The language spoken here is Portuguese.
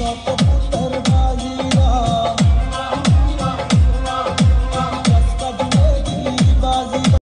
só por